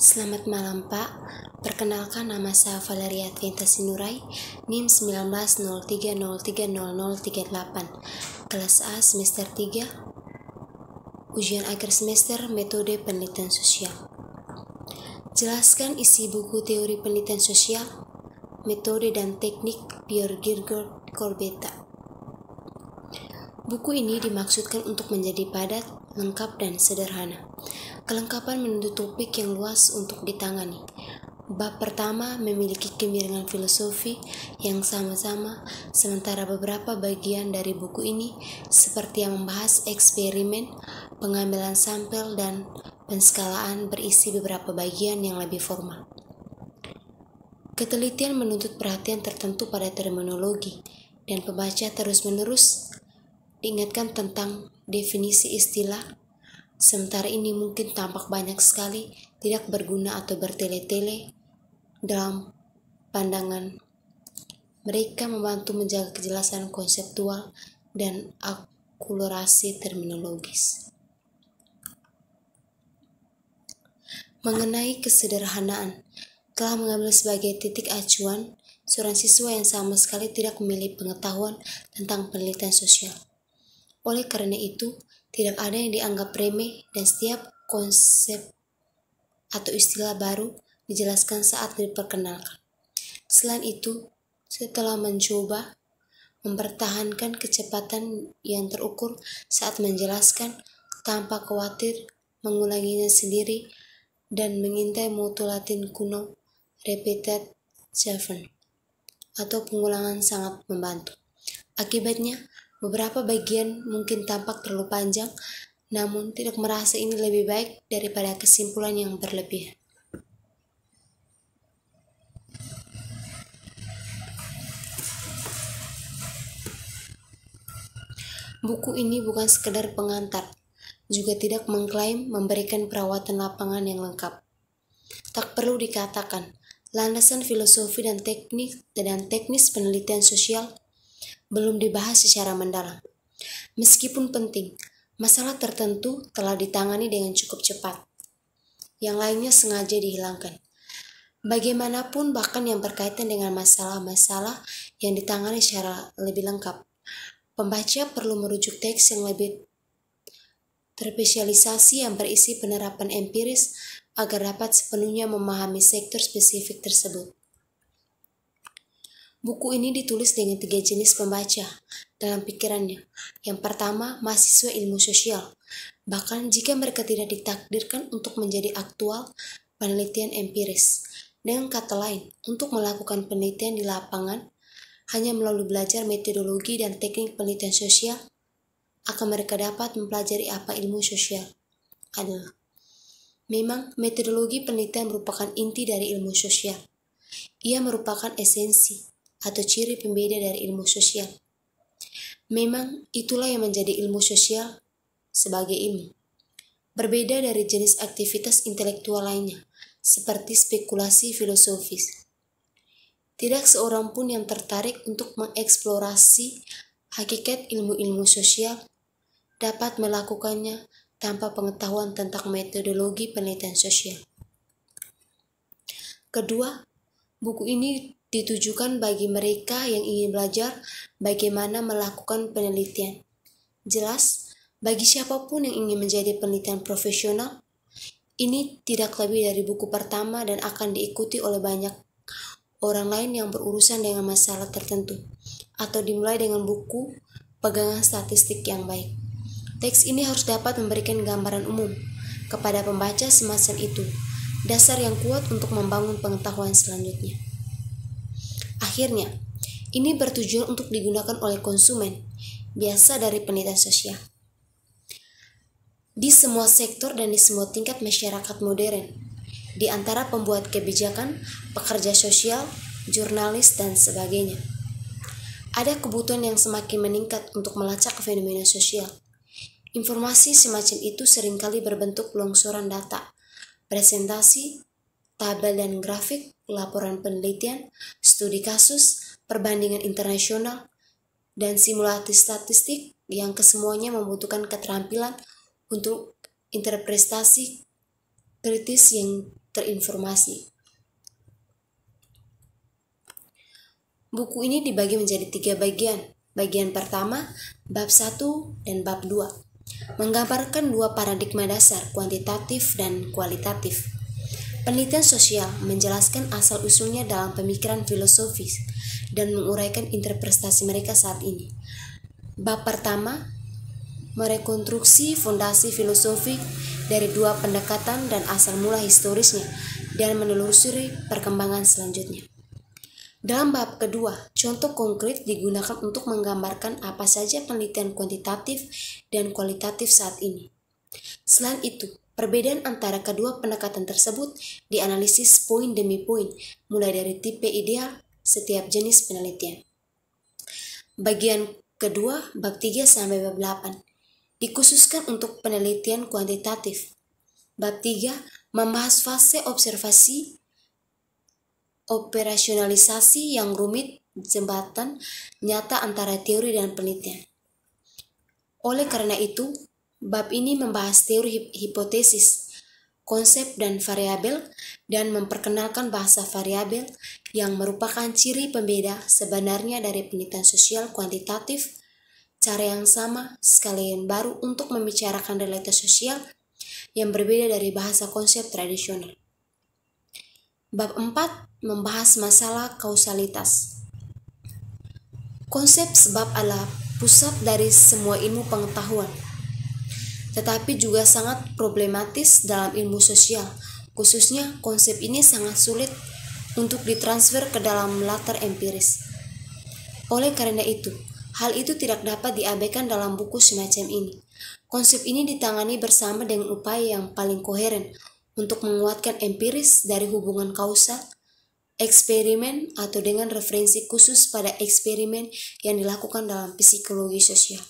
Selamat malam Pak, perkenalkan nama saya Valeria Adventa Sinurai, NIM 1903030038, kelas A semester 3, ujian akhir semester metode penelitian sosial. Jelaskan isi buku teori penelitian sosial, metode dan teknik Pierre Girgor Corbetta. Buku ini dimaksudkan untuk menjadi padat, lengkap, dan sederhana. Kelengkapan menuntut topik yang luas untuk ditangani. Bab pertama memiliki kemiringan filosofi yang sama-sama, sementara beberapa bagian dari buku ini seperti yang membahas eksperimen, pengambilan sampel, dan penskalaan berisi beberapa bagian yang lebih formal. Ketelitian menuntut perhatian tertentu pada terminologi, dan pembaca terus-menerus diingatkan tentang definisi istilah Sementara ini mungkin tampak banyak sekali tidak berguna atau bertele-tele dalam pandangan. Mereka membantu menjaga kejelasan konseptual dan akulurasi terminologis. Mengenai kesederhanaan, telah mengambil sebagai titik acuan seorang siswa yang sama sekali tidak memiliki pengetahuan tentang penelitian sosial. Oleh karena itu, tidak ada yang dianggap remeh dan setiap konsep atau istilah baru dijelaskan saat diperkenalkan. Selain itu, setelah mencoba mempertahankan kecepatan yang terukur saat menjelaskan tanpa khawatir mengulanginya sendiri dan mengintai mutu latin kuno repeated seven atau pengulangan sangat membantu. Akibatnya, Beberapa bagian mungkin tampak terlalu panjang, namun tidak merasa ini lebih baik daripada kesimpulan yang berlebihan. Buku ini bukan sekedar pengantar, juga tidak mengklaim memberikan perawatan lapangan yang lengkap. Tak perlu dikatakan, landasan filosofi dan teknik dan teknis penelitian sosial belum dibahas secara mendalam. Meskipun penting, masalah tertentu telah ditangani dengan cukup cepat. Yang lainnya sengaja dihilangkan. Bagaimanapun bahkan yang berkaitan dengan masalah-masalah yang ditangani secara lebih lengkap. Pembaca perlu merujuk teks yang lebih terspesialisasi yang berisi penerapan empiris agar dapat sepenuhnya memahami sektor spesifik tersebut. Buku ini ditulis dengan tiga jenis pembaca dalam pikirannya. Yang pertama, mahasiswa ilmu sosial. Bahkan jika mereka tidak ditakdirkan untuk menjadi aktual penelitian empiris. Dengan kata lain, untuk melakukan penelitian di lapangan, hanya melalui belajar metodologi dan teknik penelitian sosial, akan mereka dapat mempelajari apa ilmu sosial adalah. Memang, metodologi penelitian merupakan inti dari ilmu sosial. Ia merupakan esensi, atau ciri pembeda dari ilmu sosial. Memang itulah yang menjadi ilmu sosial sebagai ilmu. Berbeda dari jenis aktivitas intelektual lainnya, seperti spekulasi filosofis. Tidak seorang pun yang tertarik untuk mengeksplorasi hakikat ilmu-ilmu sosial dapat melakukannya tanpa pengetahuan tentang metodologi penelitian sosial. Kedua, buku ini ditujukan bagi mereka yang ingin belajar bagaimana melakukan penelitian. Jelas, bagi siapa pun yang ingin menjadi penelitian profesional, ini tidak lebih dari buku pertama dan akan diikuti oleh banyak orang lain yang berurusan dengan masalah tertentu, atau dimulai dengan buku pegangan statistik yang baik. Teks ini harus dapat memberikan gambaran umum kepada pembaca semacam itu, dasar yang kuat untuk membangun pengetahuan selanjutnya. Akhirnya, ini bertujuan untuk digunakan oleh konsumen, biasa dari penelitian sosial. Di semua sektor dan di semua tingkat masyarakat modern, di antara pembuat kebijakan, pekerja sosial, jurnalis, dan sebagainya. Ada kebutuhan yang semakin meningkat untuk melacak fenomena sosial. Informasi semacam itu sering kali berbentuk longsoran data, presentasi, tabel dan grafik, laporan penelitian, studi kasus, perbandingan internasional, dan simulasi statistik yang kesemuanya membutuhkan keterampilan untuk interpretasi kritis yang terinformasi. Buku ini dibagi menjadi tiga bagian. Bagian pertama, bab 1 dan bab 2, menggambarkan dua paradigma dasar kuantitatif dan kualitatif. Penelitian sosial menjelaskan asal-usulnya dalam pemikiran filosofis dan menguraikan interpretasi mereka saat ini. Bab pertama merekonstruksi fondasi filosofi dari dua pendekatan dan asal mula historisnya dan menelusuri perkembangan selanjutnya. Dalam bab kedua, contoh konkret digunakan untuk menggambarkan apa saja penelitian kuantitatif dan kualitatif saat ini. Selain itu, perbedaan antara kedua pendekatan tersebut dianalisis poin demi poin, mulai dari tipe ideal setiap jenis penelitian. Bagian kedua, bab 3 sampai bab 8, dikhususkan untuk penelitian kuantitatif. Bab 3 membahas fase observasi, operasionalisasi yang rumit, jembatan nyata antara teori dan penelitian. Oleh karena itu, bab ini membahas teori hipotesis, konsep dan variabel, dan memperkenalkan bahasa variabel yang merupakan ciri pembeda sebenarnya dari penelitian sosial kuantitatif cara yang sama sekalian baru untuk membicarakan realitas sosial yang berbeda dari bahasa konsep tradisional. Bab 4 membahas masalah kausalitas. Konsep sebab adalah pusat dari semua ilmu pengetahuan, tetapi juga sangat problematis dalam ilmu sosial. Khususnya konsep ini sangat sulit untuk ditransfer ke dalam latar empiris. Oleh karena itu, Hal itu tidak dapat diabaikan dalam buku semacam ini. Konsep ini ditangani bersama dengan upaya yang paling koheren untuk menguatkan empiris dari hubungan kausa, eksperimen, atau dengan referensi khusus pada eksperimen yang dilakukan dalam psikologi sosial.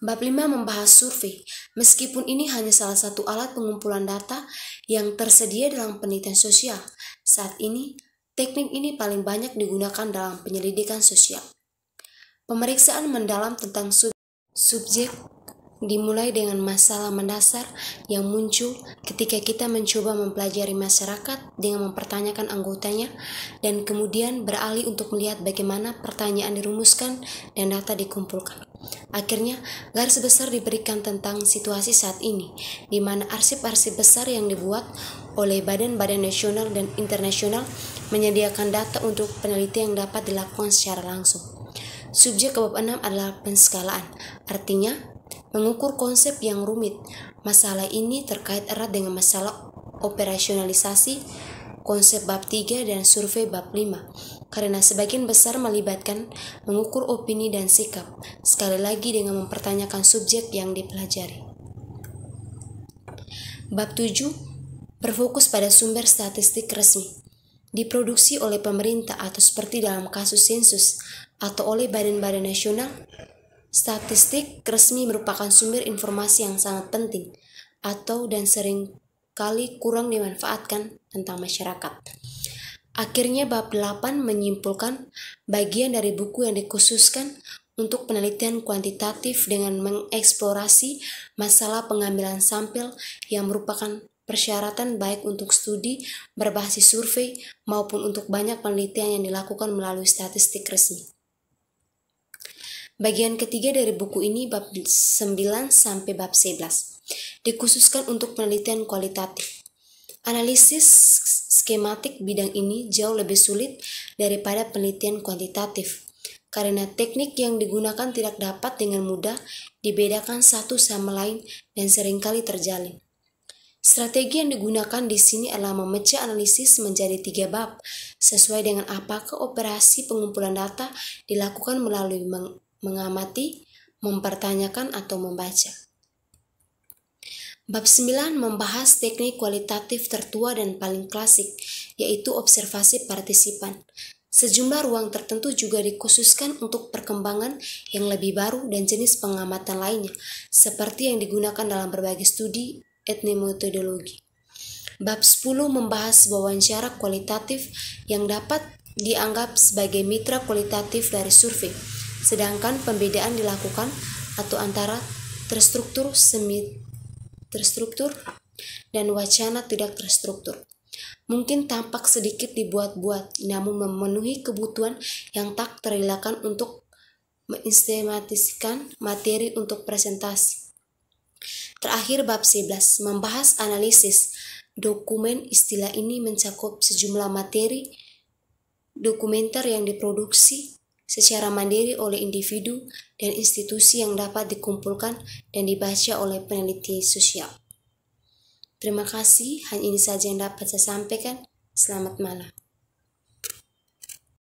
Bab 5 membahas survei, meskipun ini hanya salah satu alat pengumpulan data yang tersedia dalam penelitian sosial. Saat ini, teknik ini paling banyak digunakan dalam penyelidikan sosial. Pemeriksaan mendalam tentang sub subjek dimulai dengan masalah mendasar yang muncul ketika kita mencoba mempelajari masyarakat dengan mempertanyakan anggotanya dan kemudian beralih untuk melihat bagaimana pertanyaan dirumuskan dan data dikumpulkan. Akhirnya, garis besar diberikan tentang situasi saat ini, di mana arsip-arsip besar yang dibuat oleh badan-badan nasional dan internasional menyediakan data untuk penelitian yang dapat dilakukan secara langsung. Subjek bab 6 adalah penskalaan, artinya mengukur konsep yang rumit. Masalah ini terkait erat dengan masalah operasionalisasi konsep bab 3 dan survei bab 5 karena sebagian besar melibatkan mengukur opini dan sikap sekali lagi dengan mempertanyakan subjek yang dipelajari. Bab 7 berfokus pada sumber statistik resmi diproduksi oleh pemerintah atau seperti dalam kasus sensus atau oleh badan-badan nasional, statistik resmi merupakan sumber informasi yang sangat penting atau dan sering kali kurang dimanfaatkan tentang masyarakat. Akhirnya bab 8 menyimpulkan bagian dari buku yang dikhususkan untuk penelitian kuantitatif dengan mengeksplorasi masalah pengambilan sampel yang merupakan persyaratan baik untuk studi berbasis survei maupun untuk banyak penelitian yang dilakukan melalui statistik resmi. Bagian ketiga dari buku ini bab 9 sampai bab 11 dikhususkan untuk penelitian kualitatif. Analisis skematik bidang ini jauh lebih sulit daripada penelitian kuantitatif karena teknik yang digunakan tidak dapat dengan mudah dibedakan satu sama lain dan sering kali terjalin. Strategi yang digunakan di sini adalah memecah analisis menjadi tiga bab, sesuai dengan apakah operasi pengumpulan data dilakukan melalui mengamati, mempertanyakan, atau membaca. Bab 9 membahas teknik kualitatif tertua dan paling klasik, yaitu observasi partisipan. Sejumlah ruang tertentu juga dikhususkan untuk perkembangan yang lebih baru dan jenis pengamatan lainnya, seperti yang digunakan dalam berbagai studi etnometodologi. Bab 10 membahas wawancara kualitatif yang dapat dianggap sebagai mitra kualitatif dari survei Sedangkan pembedaan dilakukan atau antara terstruktur semi terstruktur dan wacana tidak terstruktur. Mungkin tampak sedikit dibuat-buat, namun memenuhi kebutuhan yang tak terelakkan untuk mensistematisikan materi untuk presentasi. Terakhir bab 11 membahas analisis dokumen istilah ini mencakup sejumlah materi dokumenter yang diproduksi secara mandiri oleh individu dan institusi yang dapat dikumpulkan dan dibaca oleh peneliti sosial. Terima kasih, hanya ini saja yang dapat saya sampaikan. Selamat malam.